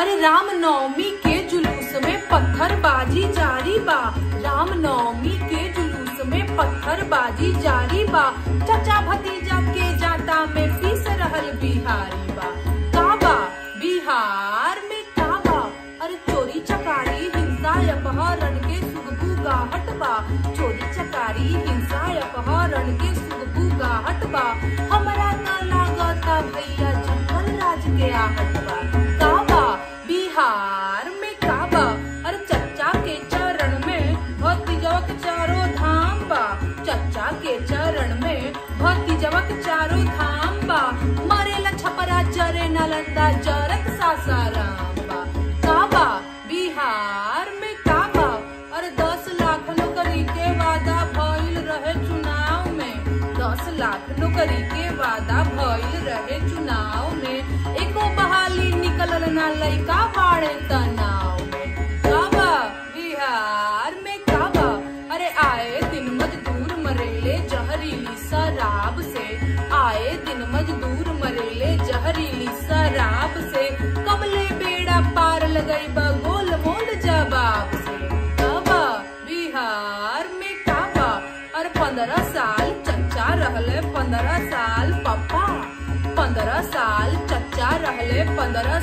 अरे राम नवमी के जुलूस में पत्थरबाजी जारी बा। राम नवमी के जुलूस में पत्थरबाजी जारी बा। चचा भतीजा के जाता में पीस रहल बिहारी बा। काबा, बिहार में काबा। अरे चोरी चकारी, हिंसा, अपहरण के सुगबू गाहट बा। चोरी चकारी, हिंसा, अपहरण के सुगबू गाहट बा। हमरा न लागता भैया जंगल राज के आहट बा। दस लाख नौकरी के वादा भइल रहे चुनाव में। एको बहाली निकलल ना लइका बाड़े तनाव। पंद्रह साल पप्पा पंद्रह साल चच्चा रहले पंद्रह